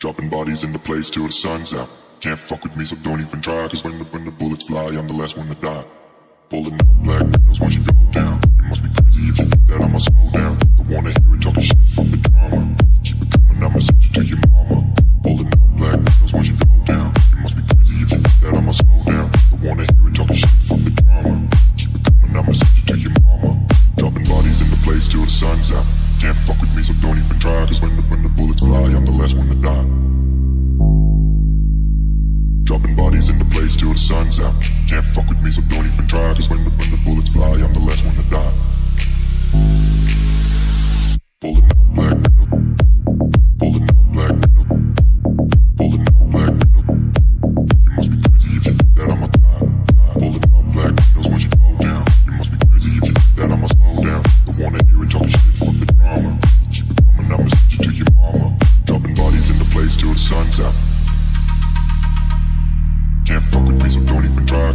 Dropping bodies in the place till the sun's out. Can't fuck with me, so don't even try. Cause when the, when the bullets fly, I'm the last one to die. Pulling up black windows once you go down. You must be crazy if you think that I'ma slow down. Don't wanna hear it talking shit for the drama. Keep it coming, I'ma send you to your mama. Pulling up black windows once you go down. You must be crazy if you think that I'ma slow down. Don't wanna hear it talking shit for the drama. Keep it coming, I'ma send you to your mama. Dropping bodies in the place till the sun's out. Can't fuck with me, so don't even try. Cause when the, when the bullets fly, I'm the last one to die. Dropping bodies in the place till the sun's out. Can't fuck with me, so don't even try. Cause when the, when the bullets fly, I'm the last one to die. Don't even try.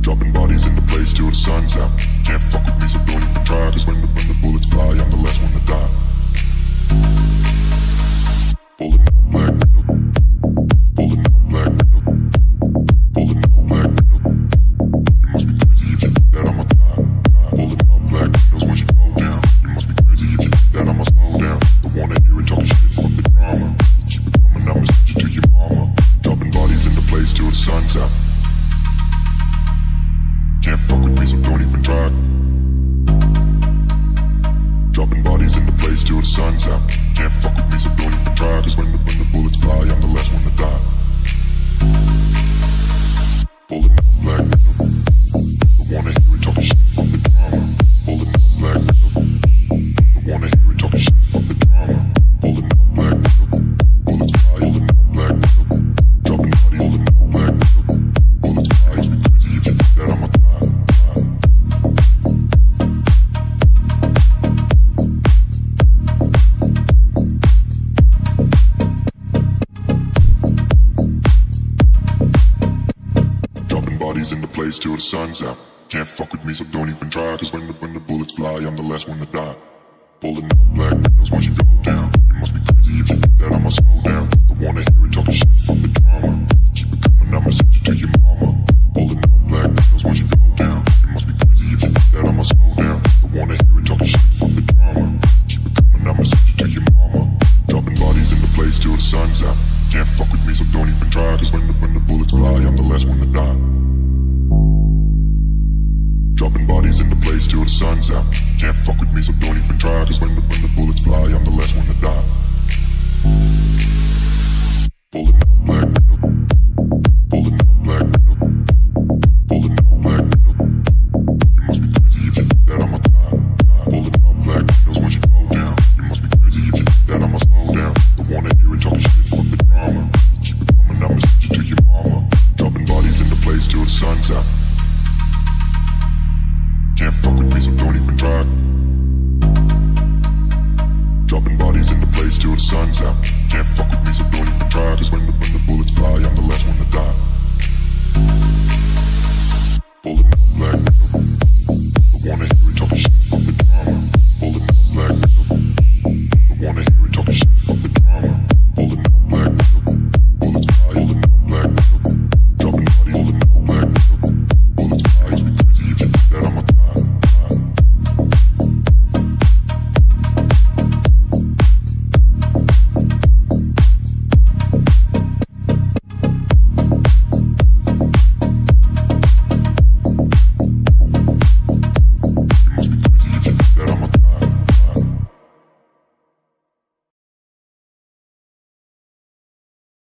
Dropping bodies in the place till the sun's out. Can't fuck with me, so don't even try. Cause when the, when the bullets fuck with me, so don't even try. Dropping bodies in the place till the sun's out. Can't fuck with me, so don't even try. Cause when the, when the bullets fly, I'm the last one Dropping in the place till the sun's out. Can't fuck with me, so don't even try. Cause when the, when the bullets fly, I'm the last one to die. Pulling up black windows once you go down. You must be crazy if you think that I'ma slow down. Don't wanna hear it talking till the sun's out. Can't fuck with me, so don't even try. Dropping bodies in the place till the sun's out. Can't fuck with me, so don't even try. Cause when the, when the bullets fly, I'm the last one to die. Black window.